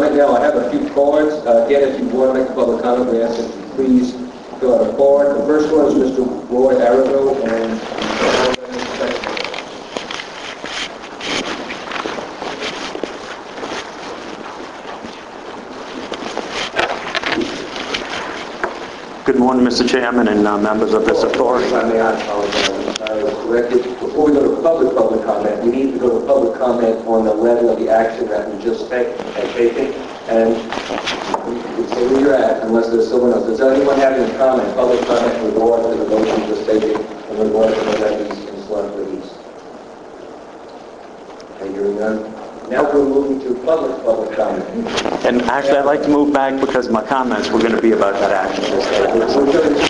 go to public comment now. I have a few cards. Uh, Again, if you want to make a public comment, we ask that you please fill out a card. The first one is Mr. Roy Arrigo, and... Good morning, Mr. Chairman and uh, members of this authority. Was corrected. Before we go to public, public comment, we need to go to public comment on the level of the action that we just take- have taken. And you can say where you're at unless there's someone else. Does anyone have any comment, public comment with regard to the motion just taken and in regard to the levies and slot release? Okay, hearing none. Now we're moving to public, public comment. And actually, I'd like to move back because my comments were going to be about that action.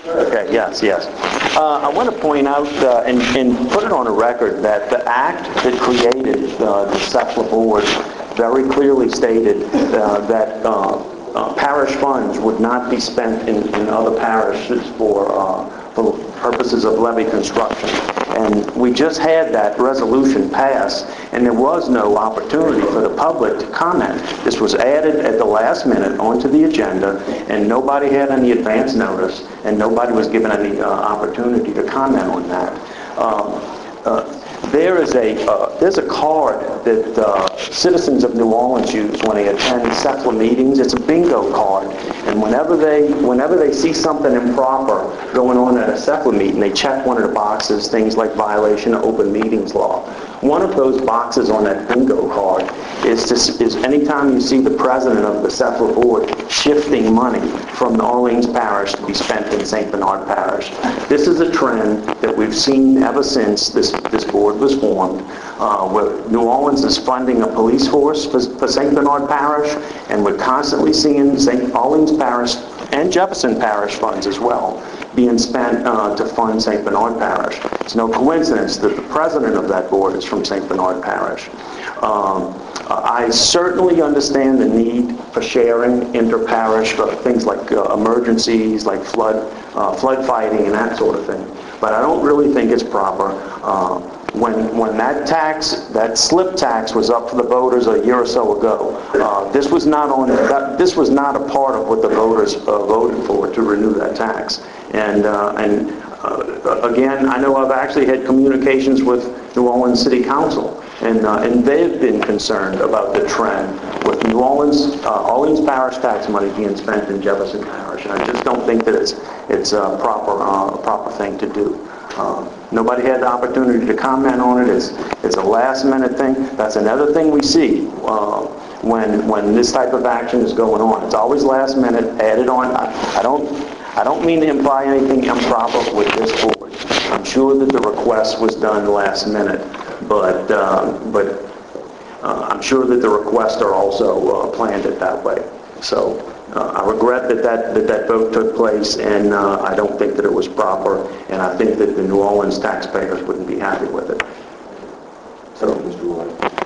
Okay, yes, yes. Uh, I want to point out uh, and and put it on a record that the act that created uh, the CEPLA board very clearly stated uh, that uh, uh, parish funds would not be spent in in other parishes for for purposes of levee construction. And we just had that resolution pass, and there was no opportunity for the public to comment. This was added at the last minute onto the agenda, and nobody had any advance notice, and nobody was given any uh, opportunity to comment on that. Um, uh, There is a, uh, there's a card that uh, citizens of New Orleans use when they attend CEPLA meetings. It's a bingo card, and whenever they, whenever they see something improper going on at a CEPLA meeting, they check one of the boxes, things like violation of open meetings law. One of those boxes on that bingo card is to, is anytime you see the president of the CEPLA board shifting money from the Orleans Parish to be spent in St. Bernard Parish. This is a trend that we've seen ever since this, this board was formed, uh, where New Orleans is funding a police force for, for St. Bernard Parish, and we're constantly seeing St. Orleans Parish and Jefferson Parish funds as well being spent uh, to fund St. Bernard Parish. It's no coincidence that the president of that board is from St. Bernard Parish. Um, I certainly understand the need for sharing inter-parish for things like uh, emergencies, like flood, uh, flood fighting and that sort of thing. But I don't really think it's proper. Uh, When, when that tax, that slip tax was up for the voters a year or so ago, uh, this was not on, that- this was not a part of what the voters uh, voted for to renew that tax. And, uh, and uh, again, I know I've actually had communications with New Orleans City Council, and, uh, and they've been concerned about the trend with New Orleans, uh, Orleans Parish tax money being spent in Jefferson Parish. And I just don't think that it's, it's a proper, uh, proper thing to do. Uh, Nobody had the opportunity to comment on it. It's, it's a last-minute thing. That's another thing we see uh, when, when this type of action is going on. It's always last minute, added on. I I don't, I don't mean to imply anything improper with this board. I'm sure that the request was done last minute, but, uh, but uh, I'm sure that the requests are also uh, planned it that way. So uh, I regret that that, that that vote took place, and uh, I don't think that it was proper, and I think that the New Orleans taxpayers wouldn't be happy with it. So, Mr. Roy.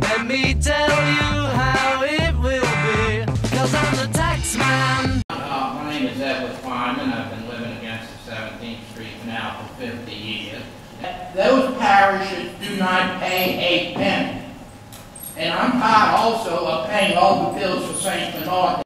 Let me tell you how it will be, cause I'm the tax man. Uh, my name is Edward Fineman. I've been living against the 17th Street Canal for 50 years. Those parishes do not pay a penny. And I'm tired also of paying all the bills for St. Bernard.